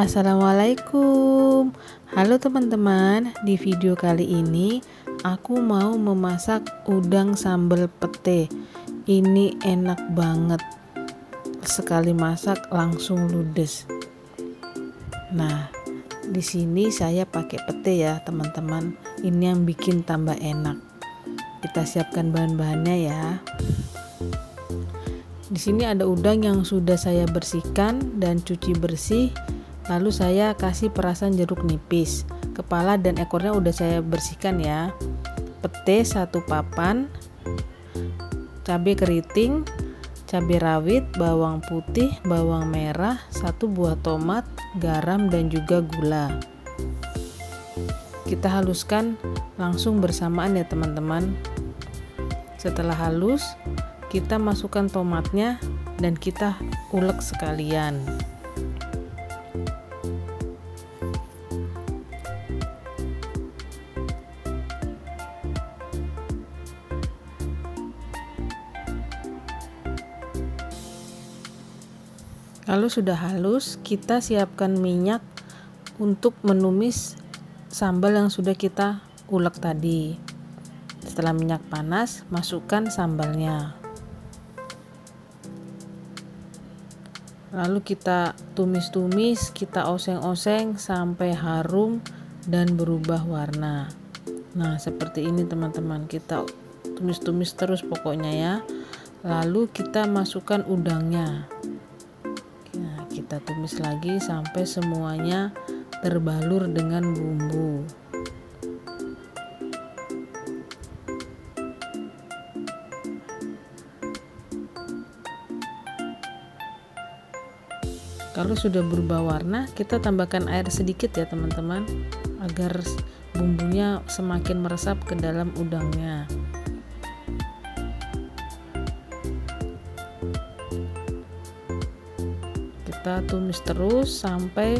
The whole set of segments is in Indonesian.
Assalamualaikum. Halo teman-teman Di video kali ini Aku mau memasak udang sambal pete. Ini enak banget. Sekali masak langsung ludes. Nah di sini saya pakai pete ya teman-teman. Ini yang bikin tambah enak. Kita siapkan bahan-bahannya ya. Di sini ada udang yang sudah saya bersihkan dan cuci bersih. Lalu saya kasih perasan jeruk nipis. Kepala dan ekornya udah saya bersihkan ya. Pete satu papan. Cabai keriting, cabai rawit, bawang putih, bawang merah, satu buah tomat, garam dan juga gula. Kita haluskan langsung bersamaan ya teman-teman. Setelah halus, kita masukkan tomatnya dan kita ulek sekalian Lalu sudah halus, kita siapkan minyak untuk menumis sambal yang sudah kita ulek tadi. Setelah minyak panas, masukkan sambalnya. lalu kita tumis-tumis kita oseng-oseng sampai harum dan berubah warna nah seperti ini teman-teman kita tumis-tumis terus pokoknya ya lalu kita masukkan udangnya kita tumis lagi sampai semuanya terbalur dengan bumbu. Kalau sudah berubah warna kita tambahkan air sedikit ya teman-teman agar bumbunya semakin meresap ke dalam udangnya kita tumis terus sampai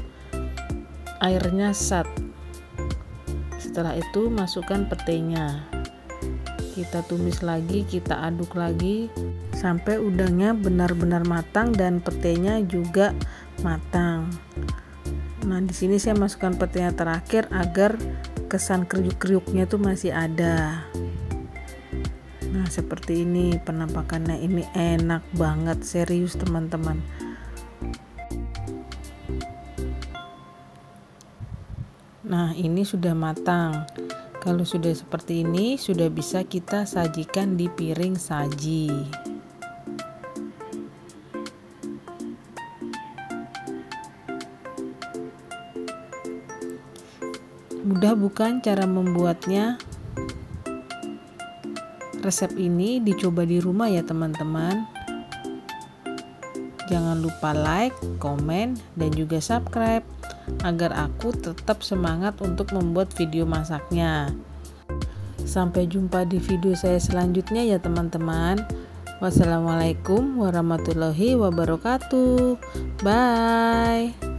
airnya sat. Setelah itu masukkan petenya kita tumis lagi kita aduk lagi sampai udangnya benar-benar matang dan petenya juga matang. Nah di sini saya masukkan petenya terakhir agar kesan kriuk-kriuknya itu masih ada. Nah seperti ini penampakannya. Ini enak banget serius teman-teman nah ini sudah matang kalau sudah seperti ini, sudah bisa kita sajikan di piring saji. Mudah bukan cara membuatnya? Resep ini dicoba di rumah ya teman-teman. Jangan lupa like, komen, dan juga subscribe agar aku tetap semangat untuk membuat video masaknya. Sampai jumpa di video saya selanjutnya ya teman-teman. Wassalamualaikum warahmatullahi wabarakatuh. Bye.